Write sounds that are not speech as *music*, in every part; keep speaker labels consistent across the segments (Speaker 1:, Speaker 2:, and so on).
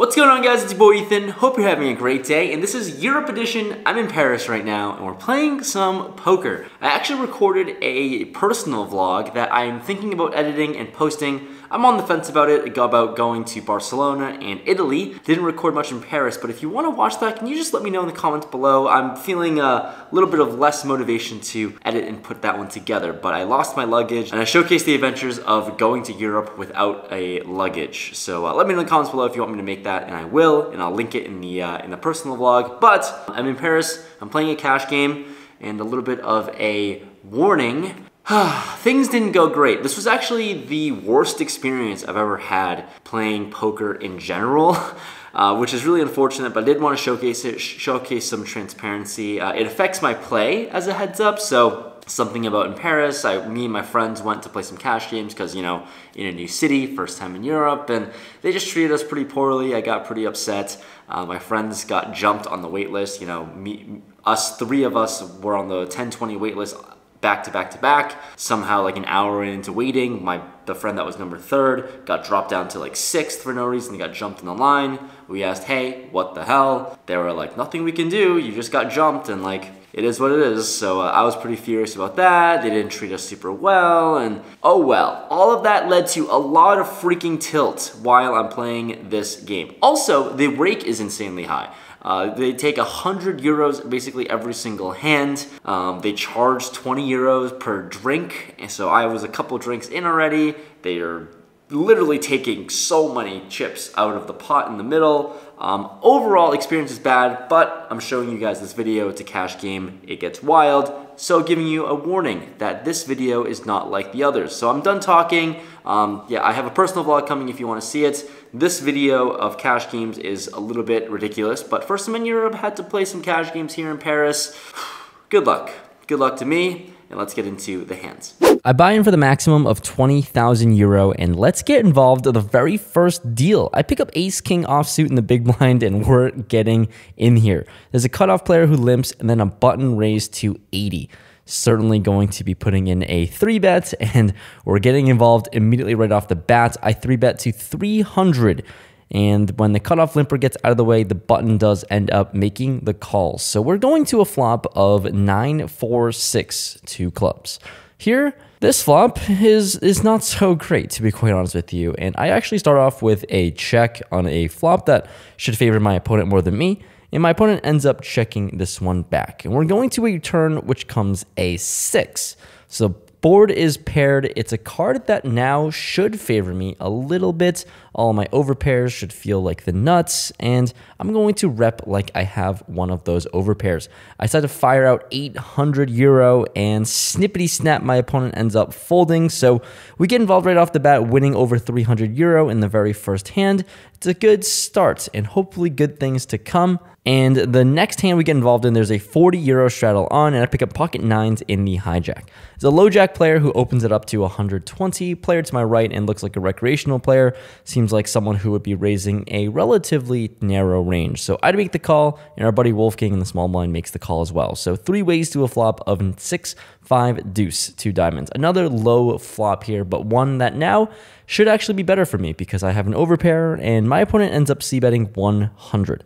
Speaker 1: What's going on guys, it's your boy Ethan. Hope you're having a great day and this is Europe edition. I'm in Paris right now and we're playing some poker. I actually recorded a personal vlog that I'm thinking about editing and posting. I'm on the fence about it, about going to Barcelona and Italy. Didn't record much in Paris, but if you want to watch that, can you just let me know in the comments below? I'm feeling a little bit of less motivation to edit and put that one together, but I lost my luggage and I showcased the adventures of going to Europe without a luggage. So uh, let me know in the comments below if you want me to make that and I will, and I'll link it in the, uh, in the personal vlog. But I'm in Paris, I'm playing a cash game, and a little bit of a warning. *sighs* Things didn't go great. This was actually the worst experience I've ever had playing poker in general. *laughs* Uh, which is really unfortunate, but I did want to showcase it, showcase some transparency. Uh, it affects my play as a heads up, so something about in Paris. I, me and my friends went to play some cash games because, you know, in a new city, first time in Europe, and they just treated us pretty poorly. I got pretty upset. Uh, my friends got jumped on the wait list. You know, me, us, three of us were on the 10-20 wait list back to back to back. Somehow, like an hour into waiting, my the friend that was number third got dropped down to like sixth for no reason. He got jumped in the line. We asked, hey, what the hell? They were like, nothing we can do. You just got jumped, and like it is what it is. So uh, I was pretty furious about that. They didn't treat us super well, and oh well. All of that led to a lot of freaking tilt while I'm playing this game. Also, the rake is insanely high. Uh, they take 100 euros basically every single hand. Um, they charge 20 euros per drink. And so I was a couple drinks in already. They are literally taking so many chips out of the pot in the middle. Um, overall experience is bad, but I'm showing you guys this video. It's a cash game. It gets wild. So giving you a warning that this video is not like the others. So I'm done talking. Um, yeah, I have a personal vlog coming if you want to see it. This video of cash games is a little bit ridiculous, but first time in Europe, had to play some cash games here in Paris. *sighs* Good luck. Good luck to me, and let's get into the hands.
Speaker 2: I buy in for the maximum of 20,000 euro and let's get involved in the very first deal. I pick up ace king offsuit in the big blind and we're getting in here. There's a cutoff player who limps and then a button raised to 80. Certainly going to be putting in a three bet and we're getting involved immediately right off the bat. I three bet to 300 and when the cutoff limper gets out of the way, the button does end up making the calls. So we're going to a flop of 9, 4, 6, two clubs. Here, this flop is is not so great, to be quite honest with you. And I actually start off with a check on a flop that should favor my opponent more than me. And my opponent ends up checking this one back. And we're going to a turn which comes a 6. So Board is paired. It's a card that now should favor me a little bit. All my overpairs should feel like the nuts, and I'm going to rep like I have one of those overpairs. I decide to fire out 800 euro, and snippety snap, my opponent ends up folding. So we get involved right off the bat, winning over 300 euro in the very first hand. It's a good start, and hopefully good things to come. And the next hand we get involved in, there's a 40 euro straddle on, and I pick up pocket nines in the hijack. There's a low jack player who opens it up to 120. Player to my right and looks like a recreational player. Seems like someone who would be raising a relatively narrow range. So I'd make the call, and our buddy Wolfgang in the small blind makes the call as well. So three ways to a flop of six, five, deuce, two diamonds. Another low flop here, but one that now should actually be better for me because I have an overpair, and my opponent ends up c-betting 100.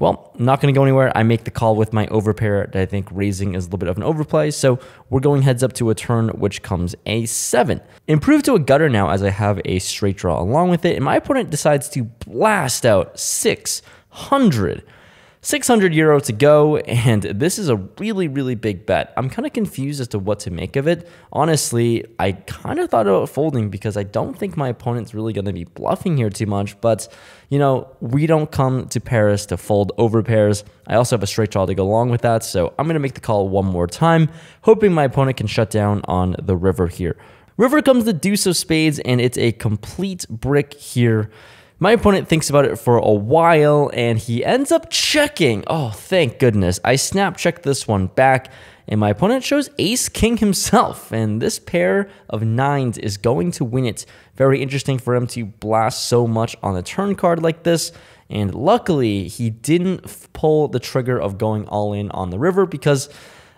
Speaker 2: Well, not going to go anywhere. I make the call with my overpair that I think raising is a little bit of an overplay. So we're going heads up to a turn, which comes a seven. Improved to a gutter now as I have a straight draw along with it. And my opponent decides to blast out 600. 600 euro to go, and this is a really, really big bet. I'm kind of confused as to what to make of it. Honestly, I kind of thought about folding because I don't think my opponent's really going to be bluffing here too much, but you know, we don't come to Paris to fold over pairs. I also have a straight draw to go along with that, so I'm going to make the call one more time, hoping my opponent can shut down on the river here. River comes the deuce of spades, and it's a complete brick here. My opponent thinks about it for a while and he ends up checking. Oh, thank goodness. I snap check this one back and my opponent shows ace king himself and this pair of nines is going to win it. Very interesting for him to blast so much on a turn card like this. And luckily, he didn't pull the trigger of going all in on the river because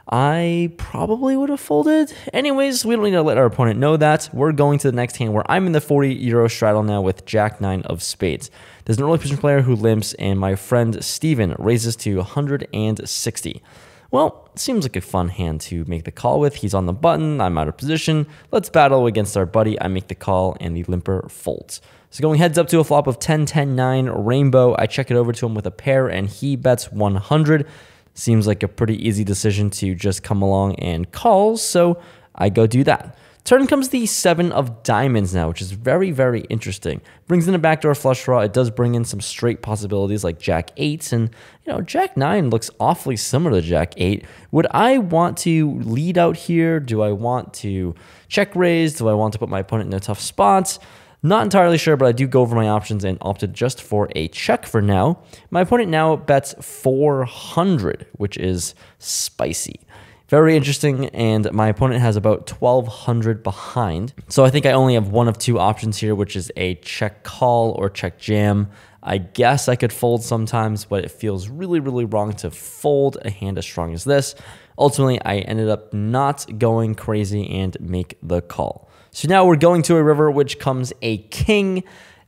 Speaker 2: I probably would have folded. Anyways, we don't need to let our opponent know that. We're going to the next hand where I'm in the 40 euro straddle now with Jack 9 of spades. There's an early position player who limps, and my friend Steven raises to 160. Well, seems like a fun hand to make the call with. He's on the button, I'm out of position. Let's battle against our buddy. I make the call, and the limper folds. So going heads up to a flop of 10, 10, 9, rainbow. I check it over to him with a pair, and he bets 100. Seems like a pretty easy decision to just come along and call, so I go do that. Turn comes the seven of diamonds now, which is very, very interesting. Brings in a backdoor flush draw. It does bring in some straight possibilities like Jack eight, and you know Jack nine looks awfully similar to Jack eight. Would I want to lead out here? Do I want to check raise? Do I want to put my opponent in a tough spot? Not entirely sure, but I do go over my options and opted just for a check for now. My opponent now bets 400, which is spicy. Very interesting, and my opponent has about 1200 behind. So I think I only have one of two options here, which is a check call or check jam. I guess I could fold sometimes, but it feels really, really wrong to fold a hand as strong as this. Ultimately, I ended up not going crazy and make the call. So now we're going to a river, which comes a king.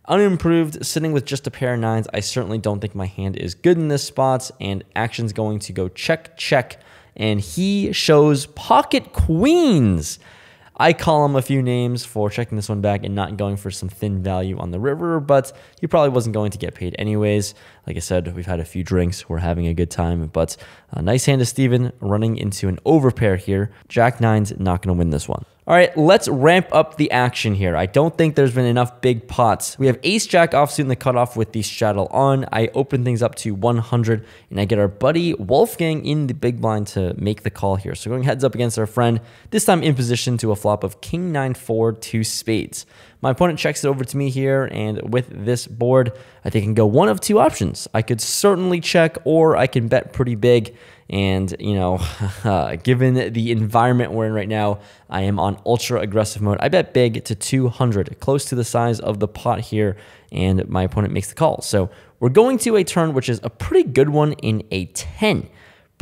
Speaker 2: Unimproved, sitting with just a pair of nines. I certainly don't think my hand is good in this spot, and action's going to go check, check and he shows pocket queens. I call him a few names for checking this one back and not going for some thin value on the river, but he probably wasn't going to get paid anyways. Like I said, we've had a few drinks, we're having a good time, but a nice hand to Steven running into an overpair here. Jack Nine's not going to win this one. All right, let's ramp up the action here. I don't think there's been enough big pots. We have ace jack offsuit in the cutoff with the straddle on. I open things up to 100 and I get our buddy Wolfgang in the big blind to make the call here. So going heads up against our friend, this time in position to a flop of king nine four two spades. My opponent checks it over to me here, and with this board, I think I can go one of two options. I could certainly check, or I can bet pretty big. And, you know, *laughs* uh, given the environment we're in right now, I am on ultra aggressive mode. I bet big to 200, close to the size of the pot here, and my opponent makes the call. So we're going to a turn, which is a pretty good one in a 10.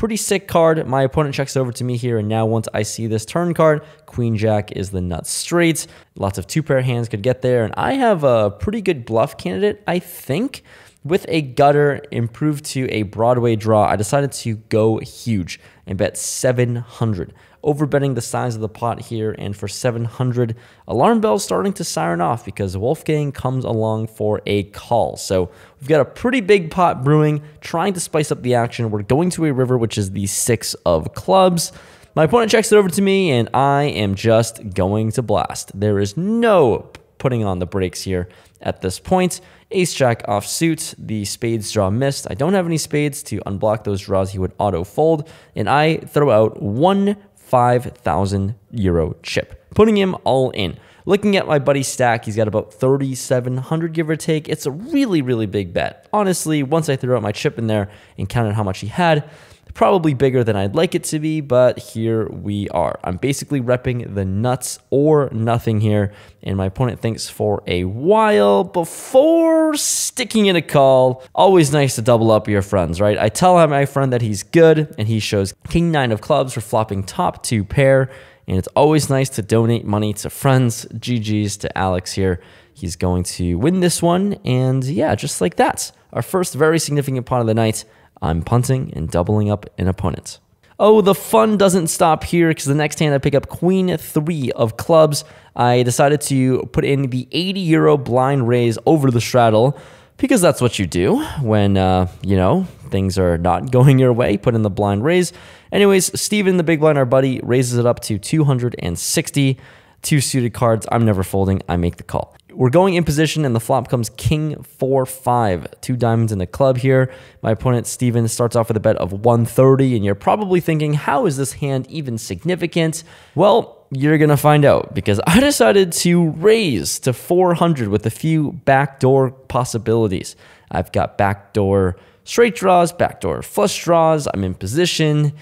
Speaker 2: Pretty sick card. My opponent checks over to me here, and now once I see this turn card, Queen Jack is the nut straight. Lots of two pair hands could get there, and I have a pretty good bluff candidate, I think. With a gutter improved to a Broadway draw, I decided to go huge and bet 700 overbetting the size of the pot here. And for 700, alarm bells starting to siren off because Wolfgang comes along for a call. So we've got a pretty big pot brewing, trying to spice up the action. We're going to a river, which is the six of clubs. My opponent checks it over to me, and I am just going to blast. There is no putting on the brakes here at this point. Ace Jack off suit, the spades draw missed. I don't have any spades to unblock those draws. He would auto fold, and I throw out one 5,000 euro chip, putting him all in. Looking at my buddy's stack, he's got about 3,700 give or take. It's a really, really big bet. Honestly, once I threw out my chip in there and counted how much he had, probably bigger than I'd like it to be, but here we are. I'm basically repping the nuts or nothing here, and my opponent thinks for a while before sticking in a call. Always nice to double up your friends, right? I tell my friend that he's good, and he shows king nine of clubs for flopping top two pair, and it's always nice to donate money to friends. GG's to Alex here. He's going to win this one, and yeah, just like that. Our first very significant pot of the night. I'm punting and doubling up an opponent. Oh, the fun doesn't stop here because the next hand I pick up Queen 3 of clubs. I decided to put in the 80 euro blind raise over the straddle because that's what you do when, uh, you know, things are not *laughs* going your way. Put in the blind raise. Anyways, Steven, the big blind, our buddy, raises it up to 260. Two suited cards. I'm never folding. I make the call. We're going in position, and the flop comes king four five. Two diamonds in the club here. My opponent Steven starts off with a bet of 130, and you're probably thinking, how is this hand even significant? Well, you're gonna find out because *laughs* I decided to raise to 400 with a few backdoor possibilities. I've got backdoor straight draws, backdoor flush draws. I'm in position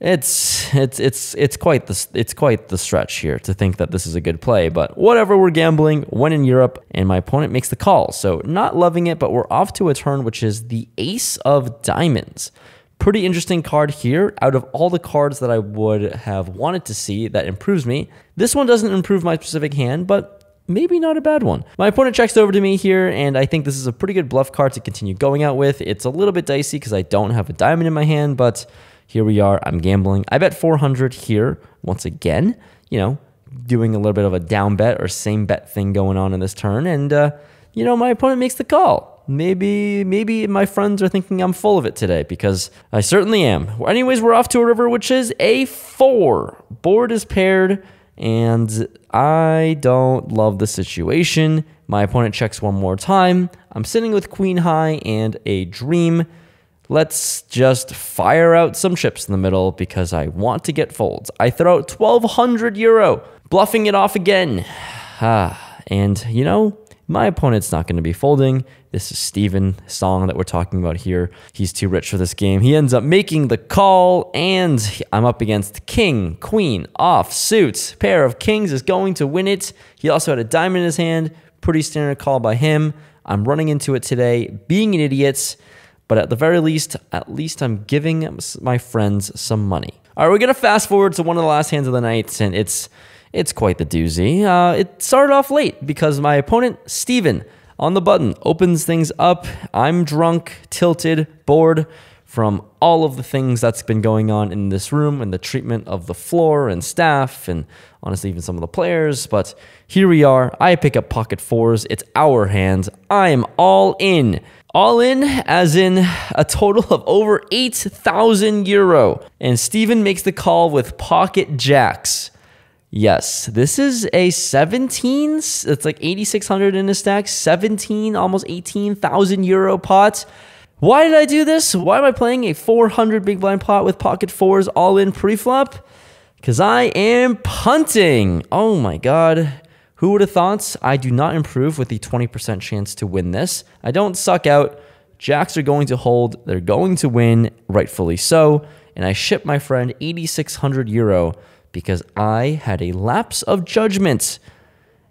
Speaker 2: it's it's it's it's quite the it's quite the stretch here to think that this is a good play. But whatever, we're gambling. When in Europe, and my opponent makes the call. So not loving it, but we're off to a turn which is the Ace of Diamonds. Pretty interesting card here. Out of all the cards that I would have wanted to see that improves me, this one doesn't improve my specific hand, but maybe not a bad one. My opponent checks over to me here, and I think this is a pretty good bluff card to continue going out with. It's a little bit dicey because I don't have a diamond in my hand, but here we are. I'm gambling. I bet 400 here once again. You know, doing a little bit of a down bet or same bet thing going on in this turn, and uh, you know, my opponent makes the call maybe maybe my friends are thinking I'm full of it today because I certainly am. Anyways, we're off to a river which is a 4. Board is paired and I don't love the situation. My opponent checks one more time. I'm sitting with queen high and a dream. Let's just fire out some chips in the middle because I want to get folds. I throw out 1200 euro, bluffing it off again. *sighs* Ah, and you know, my opponent's not going to be folding. This is Steven Song that we're talking about here. He's too rich for this game. He ends up making the call, and I'm up against king, queen, off, suits. Pair of kings is going to win it. He also had a diamond in his hand. Pretty standard call by him. I'm running into it today, being an idiot, but at the very least, at least I'm giving my friends some money. All right, we're to fast forward to one of the last hands of the night, and it's it's quite the doozy. Uh, it started off late because my opponent, Steven, on the button opens things up. I'm drunk, tilted, bored from all of the things that's been going on in this room and the treatment of the floor and staff and honestly even some of the players. But here we are. I pick up pocket fours. It's our hands. I'm all in. All in, as in a total of over 8,000 euro. And Steven makes the call with pocket jacks. Yes, this is a 17. It's like 8,600 in a stack, 17, almost 18,000 euro pot. Why did I do this? Why am I playing a 400 big blind pot with pocket fours all in pre-flop? Because I am punting. Oh my God. Who would have thought? I do not improve with the 20% chance to win this. I don't suck out. Jacks are going to hold. They're going to win, rightfully so. And I ship my friend 8,600 euro because I had a lapse of judgment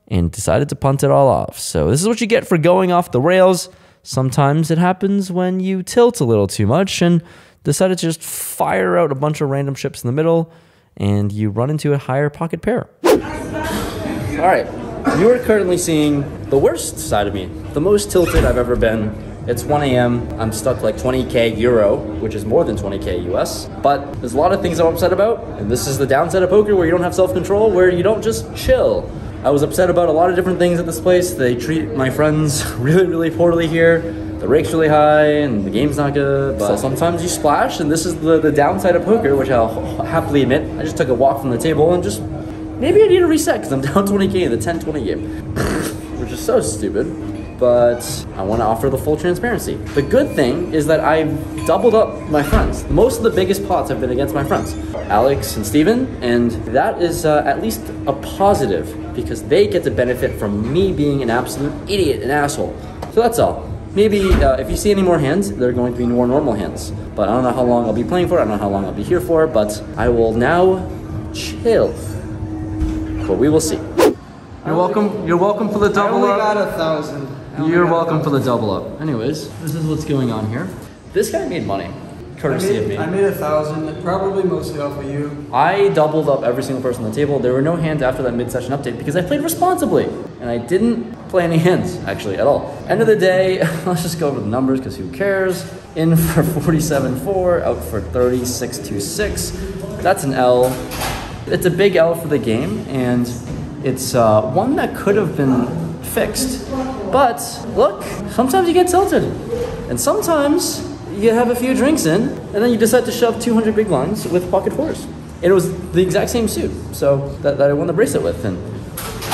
Speaker 2: and decided to punt it all off. So, this is what you get for going off the rails. Sometimes it happens when you tilt a little too much and decide to just fire out a bunch of random chips in the middle and you run into a higher pocket pair. All right, you are currently seeing the worst side of me, the most tilted I've ever been it's 1 a.m. I'm stuck like 20k euro, which is more than 20k US. But there's a lot of things I'm upset about, and this is the downside of poker where you don't have self-control, where you don't just chill. I was upset about a lot of different things at this place. They treat my friends *laughs* really, really poorly here. The rake's really high and the game's not good. But sometimes you splash, and this is the, the downside of poker, which I'll *laughs* happily admit. I just took a walk from the table and just maybe I need a reset because I'm *laughs* down 20k in the 10-20 game, *laughs* which is so stupid but I want to offer the full transparency. The good thing is that I've doubled up my friends. Most of the biggest pots have been against my friends, Alex and Steven, and that is uh, at least a positive because they get to benefit from me being an absolute idiot and asshole. So that's all. Maybe uh, if you see any more hands, they're going to be more normal hands. But I don't know how long I'll be playing for, I don't know how long I'll be here for, but I will now chill. But we will see. You're welcome. You're welcome for the double
Speaker 3: I only
Speaker 2: up.
Speaker 3: got a thousand.
Speaker 2: You're welcome for the double up. Anyways, this is what's going on here. This guy made money, courtesy
Speaker 3: I
Speaker 2: of me.
Speaker 3: I made a thousand, probably mostly off of you.
Speaker 2: I doubled up every single person on the table. There were no hands after that mid-session update because I played responsibly. And I didn't play any hands, actually, at all. End of the day, *laughs* let's just go over the numbers because who cares? In for 47.4, out for 36.26. That's an L. It's a big L for the game, and it's uh, one that could have been fixed. But look, sometimes you get tilted. And sometimes you have a few drinks in, and then you decide to shove 200 big blinds with pocket fours. It was the exact same suit, so that, that I won the bracelet with. And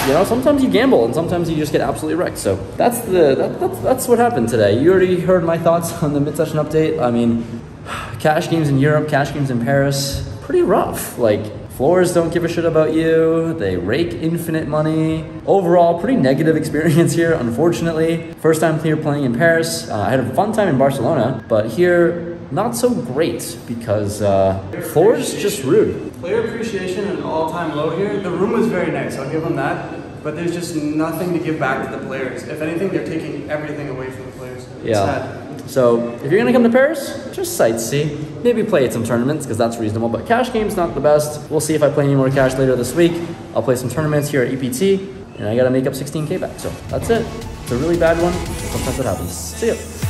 Speaker 2: you know, sometimes you gamble, and sometimes you just get absolutely wrecked. So that's the that, that's, that's what happened today. You already heard my thoughts on the mid-session update. I mean, *sighs* cash games in Europe, cash games in Paris, pretty rough. Like Floors don't give a shit about you. They rake infinite money. Overall, pretty negative *laughs* experience here, unfortunately. First time here playing in Paris. Uh, I had a fun time in Barcelona, but here, not so great because uh, floors just rude.
Speaker 3: Player appreciation at an all-time low here. The room was very nice, I'll give them that. But there's just nothing to give back to the players. If anything, they're taking everything away from the players. It's
Speaker 2: Yeah.
Speaker 3: sad.
Speaker 2: So if you're gonna come to Paris, just sightsee. Maybe play at some tournaments because that's reasonable. But cash game's not the best. We'll see if I play any more cash later this week. I'll play some tournaments here at EPT. and I gotta make up 16k back. So that's it. It's a really bad one. Sometimes it happens. See ya.